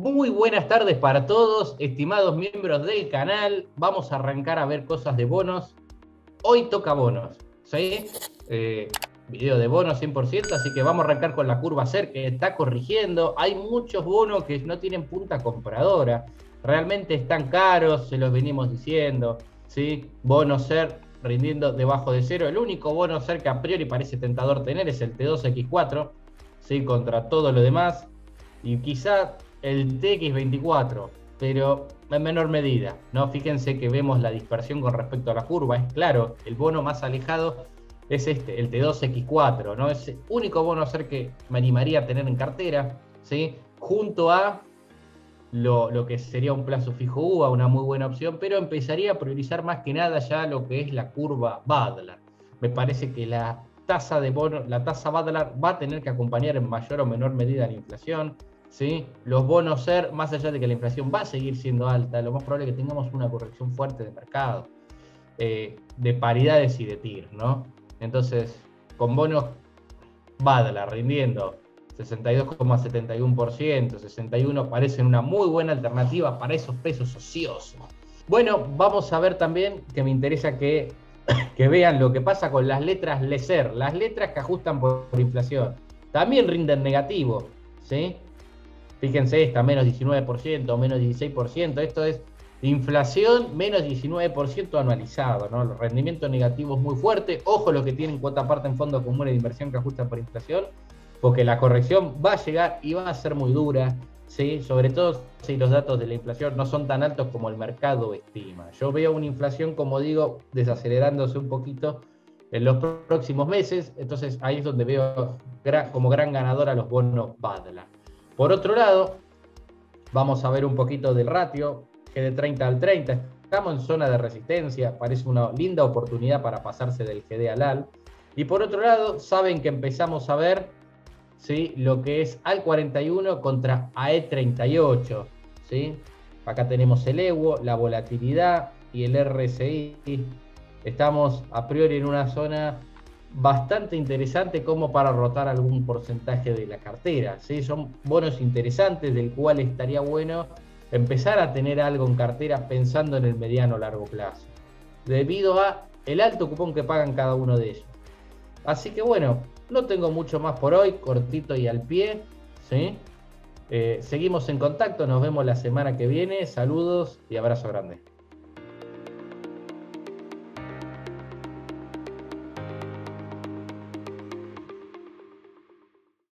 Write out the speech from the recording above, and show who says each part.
Speaker 1: Muy buenas tardes para todos, estimados miembros del canal. Vamos a arrancar a ver cosas de bonos. Hoy toca bonos, ¿sí? Eh, video de bonos 100%, así que vamos a arrancar con la curva SER que está corrigiendo. Hay muchos bonos que no tienen punta compradora. Realmente están caros, se los venimos diciendo. ¿sí? Bono SER rindiendo debajo de cero. El único bono SER que a priori parece tentador tener es el T2X4, ¿sí? contra todo lo demás. Y quizá el TX24, pero en menor medida. ¿no? Fíjense que vemos la dispersión con respecto a la curva. Es claro, el bono más alejado es este, el T2X4, ¿no? Es el único bono ser que me animaría a tener en cartera, ¿sí? Junto a lo, lo, que sería un plazo fijo UVA, una muy buena opción, pero empezaría a priorizar más que nada ya lo que es la curva Badlar. Me parece que la tasa de bono, la tasa Badlar va a tener que acompañar en mayor o menor medida la inflación. ¿Sí? Los bonos SER, más allá de que la inflación va a seguir siendo alta, lo más probable es que tengamos una corrección fuerte de mercado, eh, de paridades y de TIR, ¿no? Entonces, con bonos Badlar rindiendo 62,71%, 61 parecen una muy buena alternativa para esos pesos ociosos. Bueno, vamos a ver también que me interesa que, que vean lo que pasa con las letras LESER, las letras que ajustan por inflación. También rinden negativo, ¿sí? Fíjense, esta menos 19%, menos 16%, esto es Inflación menos 19% anualizado, ¿no? Los rendimientos negativos muy fuertes. Ojo los que tienen cuota aparte en fondos comunes de inversión que ajustan por inflación, porque la corrección va a llegar y va a ser muy dura, ¿sí? Sobre todo si los datos de la inflación no son tan altos como el mercado estima. Yo veo una inflación, como digo, desacelerándose un poquito en los próximos meses, entonces ahí es donde veo como gran ganador a los bonos Badla. Por otro lado, vamos a ver un poquito del ratio, que de 30 al 30. Estamos en zona de resistencia, parece una linda oportunidad para pasarse del GD al AL. Y por otro lado, saben que empezamos a ver ¿sí? lo que es AL 41 contra AE 38. ¿sí? Acá tenemos el EWO, la volatilidad y el RSI. Estamos a priori en una zona bastante interesante como para rotar algún porcentaje de la cartera. ¿sí? Son bonos interesantes del cual estaría bueno empezar a tener algo en cartera pensando en el mediano o largo plazo, debido a el alto cupón que pagan cada uno de ellos. Así que bueno, no tengo mucho más por hoy, cortito y al pie, ¿sí? Eh, seguimos en contacto, nos vemos la semana que viene, saludos y abrazo grande.